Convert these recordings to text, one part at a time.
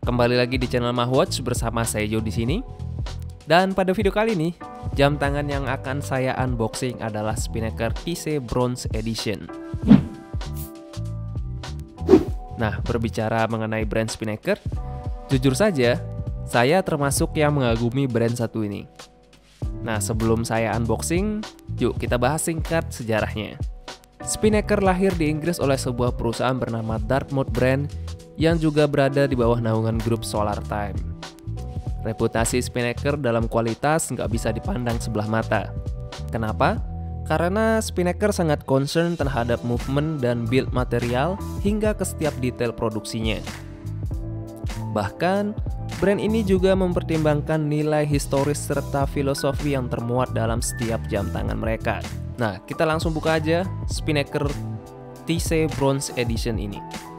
Kembali lagi di channel Mahwatch bersama saya Jo di sini. Dan pada video kali ini, jam tangan yang akan saya unboxing adalah Spinnaker TC Bronze Edition. Nah, berbicara mengenai brand Spinnaker, jujur saja, saya termasuk yang mengagumi brand satu ini. Nah, sebelum saya unboxing, yuk kita bahas singkat sejarahnya. Spinnaker lahir di Inggris oleh sebuah perusahaan bernama Dartmouth Brand yang juga berada di bawah naungan grup Solar Time. Reputasi Spinnaker dalam kualitas nggak bisa dipandang sebelah mata. Kenapa? Karena Spinnaker sangat concern terhadap movement dan build material hingga ke setiap detail produksinya. Bahkan, brand ini juga mempertimbangkan nilai historis serta filosofi yang termuat dalam setiap jam tangan mereka. Nah, kita langsung buka aja Spinnaker TC Bronze Edition ini.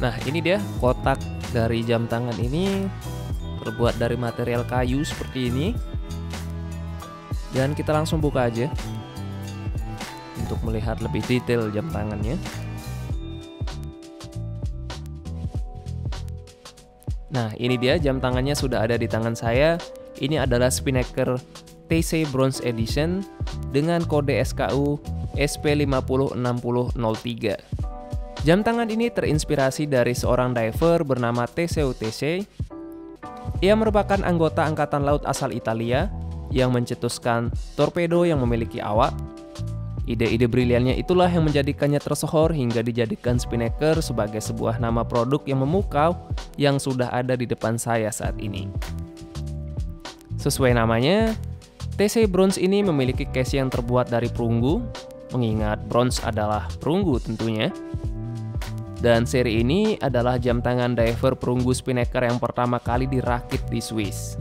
Nah, ini dia kotak dari jam tangan ini terbuat dari material kayu seperti ini. Dan kita langsung buka aja untuk melihat lebih detail jam tangannya. Nah, ini dia jam tangannya sudah ada di tangan saya. Ini adalah Spinnaker TC Bronze Edition dengan kode SKU SP506003. Jam tangan ini terinspirasi dari seorang diver bernama Teseo Tese. Ia merupakan anggota angkatan laut asal Italia yang mencetuskan torpedo yang memiliki awak. Ide-ide briliannya itulah yang menjadikannya tersohor hingga dijadikan Spinnaker sebagai sebuah nama produk yang memukau yang sudah ada di depan saya saat ini. Sesuai namanya, TC Bronze ini memiliki case yang terbuat dari perunggu, mengingat bronze adalah perunggu tentunya. Dan seri ini adalah jam tangan diver perunggu Spinnaker yang pertama kali dirakit di Swiss.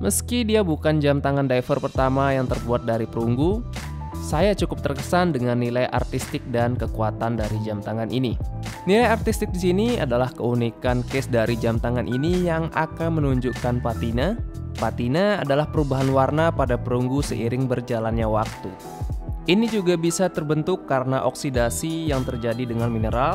Meski dia bukan jam tangan diver pertama yang terbuat dari perunggu, saya cukup terkesan dengan nilai artistik dan kekuatan dari jam tangan ini. Nilai artistik di sini adalah keunikan case dari jam tangan ini yang akan menunjukkan patina. Patina adalah perubahan warna pada perunggu seiring berjalannya waktu. Ini juga bisa terbentuk karena oksidasi yang terjadi dengan mineral,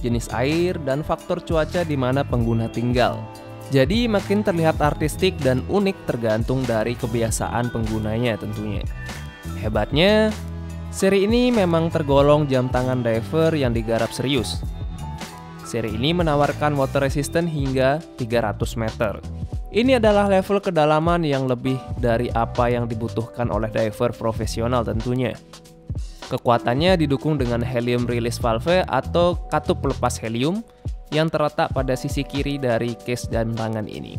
jenis air, dan faktor cuaca di mana pengguna tinggal. Jadi makin terlihat artistik dan unik tergantung dari kebiasaan penggunanya tentunya. Hebatnya, seri ini memang tergolong jam tangan diver yang digarap serius. Seri ini menawarkan water resistant hingga 300 meter. Ini adalah level kedalaman yang lebih dari apa yang dibutuhkan oleh diver profesional tentunya. Kekuatannya didukung dengan helium release valve atau katup pelepas helium yang terletak pada sisi kiri dari case jam tangan ini.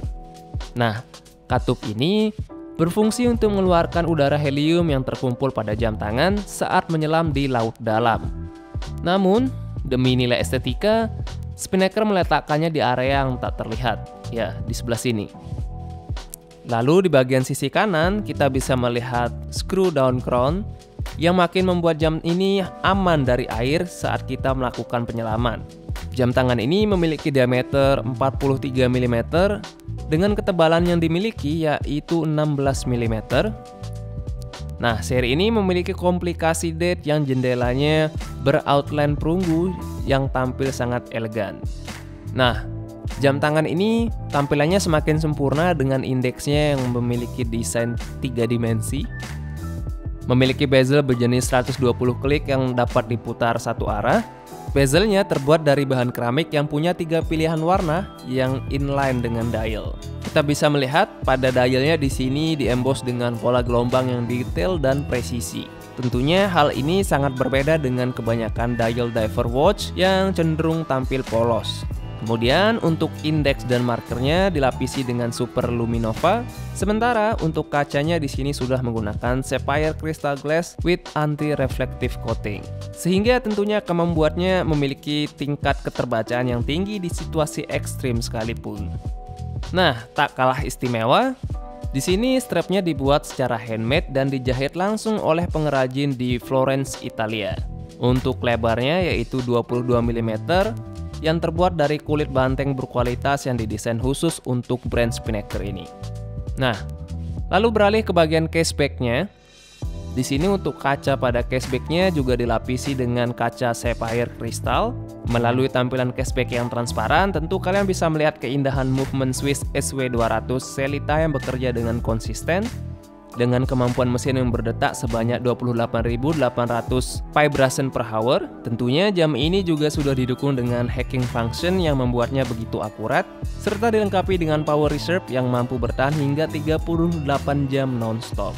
Nah, katup ini berfungsi untuk mengeluarkan udara helium yang terkumpul pada jam tangan saat menyelam di laut dalam. Namun, demi nilai estetika, Spinnaker meletakkannya di area yang tak terlihat, ya di sebelah sini. Lalu di bagian sisi kanan kita bisa melihat screw down crown yang makin membuat jam ini aman dari air saat kita melakukan penyelaman. Jam tangan ini memiliki diameter 43 mm dengan ketebalan yang dimiliki yaitu 16 mm. Nah, seri ini memiliki komplikasi date yang jendelanya beroutline perunggu yang tampil sangat elegan. Nah, jam tangan ini tampilannya semakin sempurna dengan indeksnya yang memiliki desain tiga dimensi. Memiliki bezel berjenis 120 klik yang dapat diputar satu arah. Bezelnya terbuat dari bahan keramik yang punya tiga pilihan warna yang inline dengan dial. Kita bisa melihat pada dialnya di sini diembos dengan pola gelombang yang detail dan presisi. Tentunya hal ini sangat berbeda dengan kebanyakan dial diver watch yang cenderung tampil polos. Kemudian untuk indeks dan markernya dilapisi dengan super luminova, sementara untuk kacanya di sini sudah menggunakan sapphire crystal glass with anti-reflective coating. Sehingga tentunya akan membuatnya memiliki tingkat keterbacaan yang tinggi di situasi ekstrim sekalipun. Nah, tak kalah istimewa, di sini strapnya dibuat secara handmade dan dijahit langsung oleh pengrajin di Florence, Italia. Untuk lebarnya yaitu 22 mm yang terbuat dari kulit banteng berkualitas yang didesain khusus untuk brand Spinnaker ini. Nah, lalu beralih ke bagian case backnya. Di sini untuk kaca pada cashbacknya juga dilapisi dengan kaca sapphire kristal. Melalui tampilan cashback yang transparan, tentu kalian bisa melihat keindahan movement Swiss SW200 Selita yang bekerja dengan konsisten dengan kemampuan mesin yang berdetak sebanyak 28.800 vibration per hour. Tentunya jam ini juga sudah didukung dengan hacking function yang membuatnya begitu akurat, serta dilengkapi dengan power reserve yang mampu bertahan hingga 38 jam non-stop.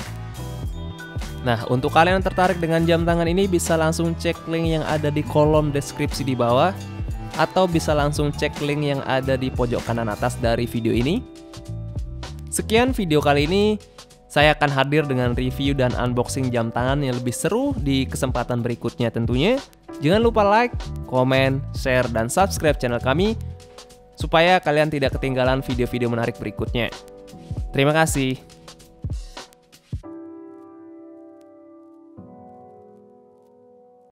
Nah, untuk kalian yang tertarik dengan jam tangan ini bisa langsung cek link yang ada di kolom deskripsi di bawah atau bisa langsung cek link yang ada di pojok kanan atas dari video ini. Sekian video kali ini. Saya akan hadir dengan review dan unboxing jam tangan yang lebih seru di kesempatan berikutnya tentunya. Jangan lupa like, komen, share, dan subscribe channel kami supaya kalian tidak ketinggalan video-video menarik berikutnya. Terima kasih.